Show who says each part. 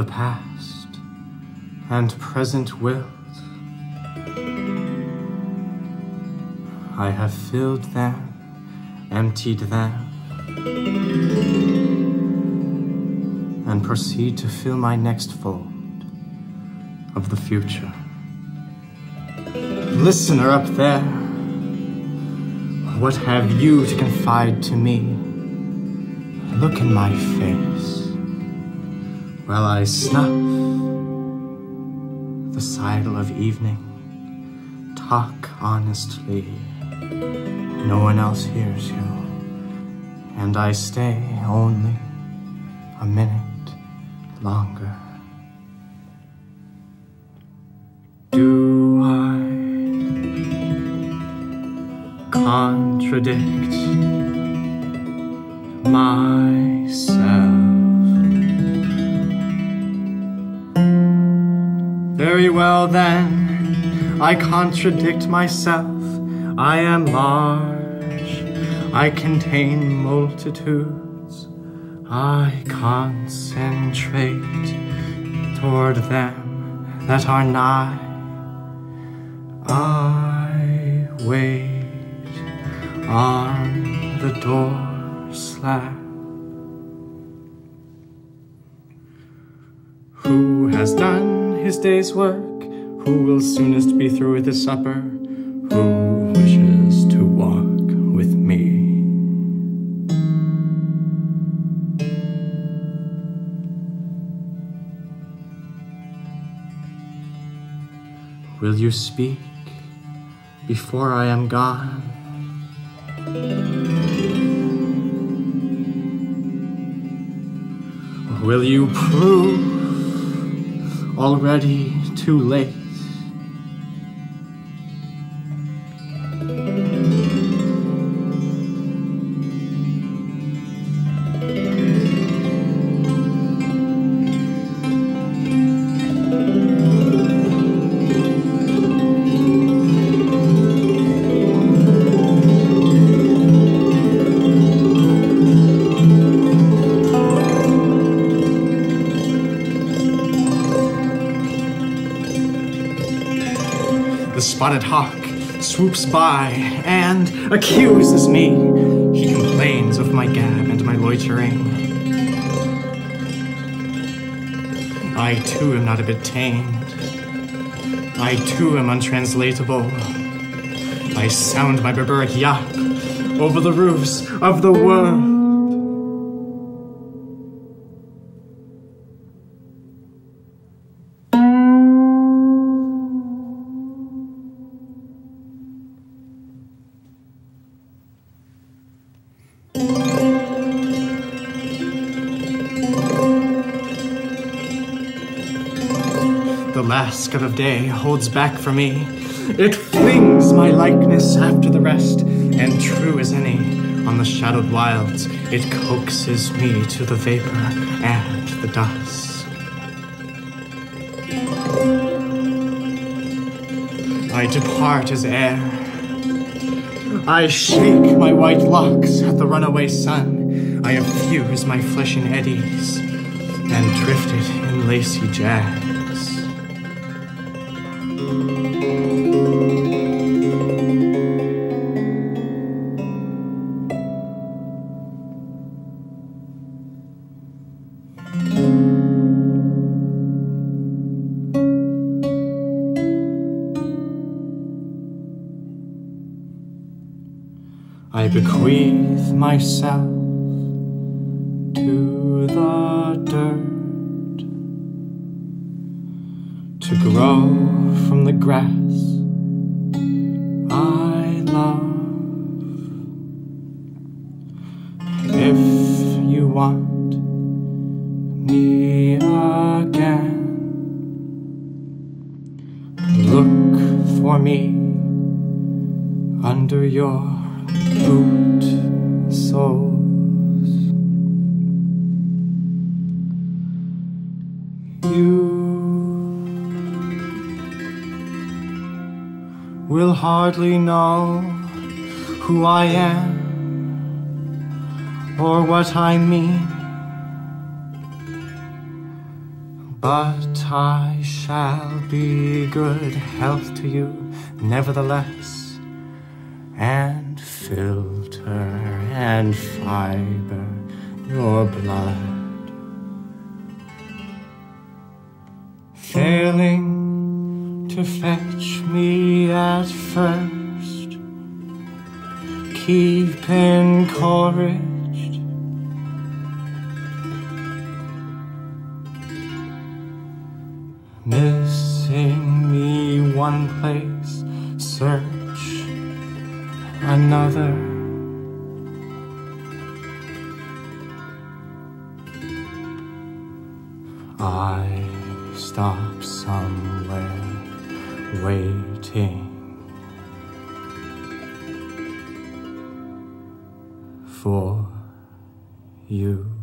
Speaker 1: the past and present wilt. I have filled them, emptied them, and proceed to fill my next fold of the future. Listener up there, what have you to confide to me? Look in my face while I snuff the sidle of evening. Talk honestly, no one else hears you, and I stay only a minute longer. Do I contradict myself? Very well then, I contradict myself. I am large, I contain multitudes. I concentrate toward them that are nigh. I wait on the door slab. Who has done his day's work? Who will soonest be through with his supper? Who wishes to walk with me? Will you speak before I am gone? Will you prove already too late? The spotted hawk swoops by and accuses me. He complains of my gab and my loitering. I too am not a bit tamed. I too am untranslatable. I sound my barbaric yawp over the roofs of the world. Scud of day holds back for me. It flings my likeness after the rest, and true as any on the shadowed wilds, it coaxes me to the vapor and the dust. I depart as air. I shake my white locks at the runaway sun. I effuse my flesh in eddies and drift it in lacy jazz. I bequeath myself to the dirt to grow from the grass I love. If you want me again, look for me under your boot will hardly know who I am or what I mean But I shall be good health to you, nevertheless, and filter and fiber your blood. Failing fetch me at first, keep encouraged. Missing me one place, search another. I stop somewhere waiting for you.